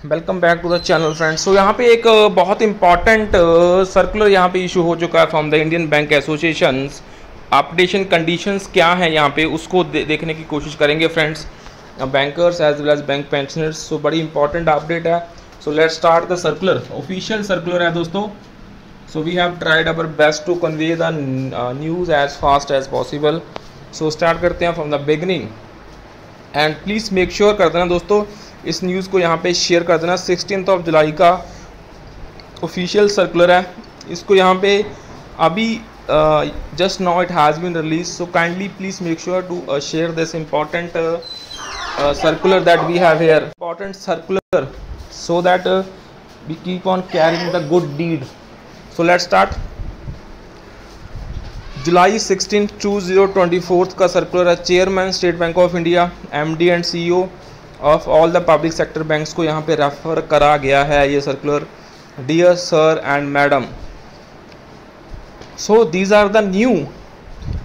Welcome back to the channel friends so यहाँ पे एक बहुत इंपॉर्टेंट सर्कुलर यहाँ पे इशू हो चुका है from the Indian bank association updation conditions क्या हैं यहाँ पे उसको दे, देखने की कोशिश करेंगे friends bankers as well as bank pensioners so बड़ी इंपॉर्टेंट अपडेट है. So let start the circular official circular है दोस्तों. So we have tried our best to convey the news as fast as possible so start करते हैं from the beginning and please make sure कर देना दोस्तों इस news को यहाँ पे शेयर कर देना। सिक्सटीन ऑफ़ जुलाई का ऑफिशियल सर्कुलर है। इसको यहाँ पे अभी just now it has been release so kindly please make sure to share this important circular that we have here important circular so that we keep on carrying the good deed so let start July 16 2024 का circular है। Chairman State Bank of India M D and CEO of all the public sector banks को यहाँ पे refer करा गया है, ये circular dear sir and madam so these are the new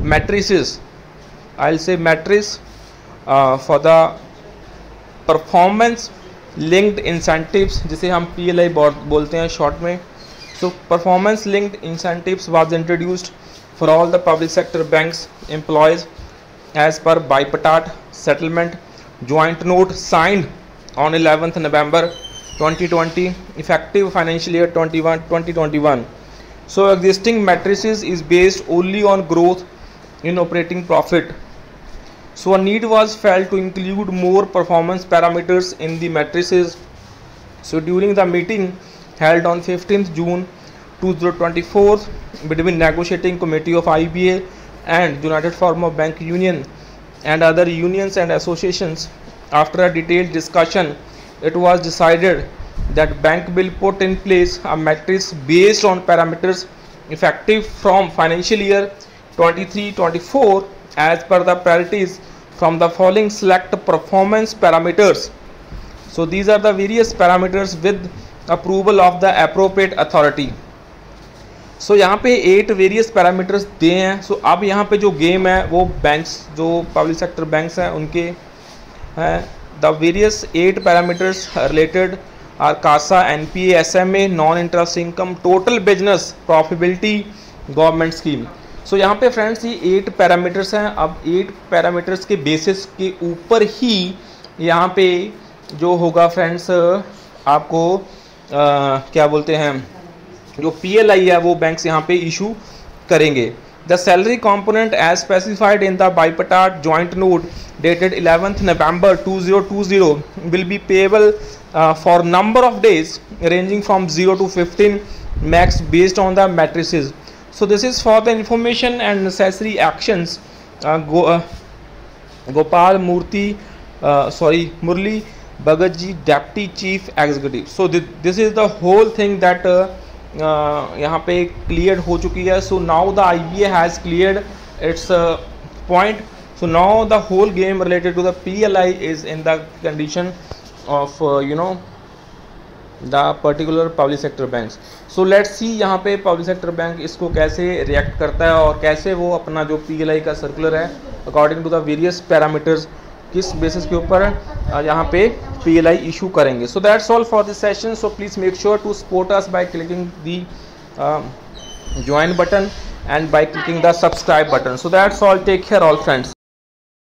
matrices I say matrix for the performance linked incentives जिसे हम P L I बोलते हैं शॉर्ट में. So performance linked incentives was introduced for all the public sector banks employees as per bipartite settlement. Joint note signed on 11th November 2020 effective financial year 21 2021 so existing matrices is based only on growth in operating profit. So a need was felt to include more performance parameters in the matrices. So during the meeting held on 15th June 2024 between negotiating committee of IBA and United Forum of Bank Union and other unions and associations after a detailed discussion it was decided that bank will put in place a matrix based on parameters effective from financial year 23-24 as per the priorities from the following select performance parameters. So these are the various parameters with approval of the appropriate authority so so, यहाँ पे at various parameters दिए हैं। सो so, अब यहाँ पे जो game है वो बैंक्स जो पब्लिक सेक्टर बैंक्स हैं उनके हैं। The various eight parameters related are CASA N P S M A non interest income total business profitability government scheme so यहाँ पे फ्रेंड्स ये एट पैरामीटर्स हैं। अब एट पैरामीटर्स के बेसिस के ऊपर ही यहाँ पे जो होगा फ्रेंड्स आपको आ, क्या बोलते हैं जो पी एल आई है, वो बैंक्स यहाँ पे इशू करेंगे। The salary component as specified in the बाईपटार joint note dated eleventh November two zero two zero will be payable for number of days ranging from zero to fifteen max based on the matrix so this is for the information and necessary actions Gopal Murthy sorry Murali Bhagat ji deputy chief executive so this is the whole thing that यहाँ पे clear हो चुकी है। सो now the I B has clear its point so now the whole game related to the P L I is in the condition of you know the particular public sector bank so let's see यहाँ पे public sector bank इसको कैसे react करता है और कैसे वो अपना जो पी एल आई का सर्कुलर है according to the various parameters किस बेसिस के ऊपर यहाँ पे पी एल आई इशू करेंगे। So that's all for this session so please make sure to support us by clicking the join button and by clicking the subscribe button so that's all take care all friends.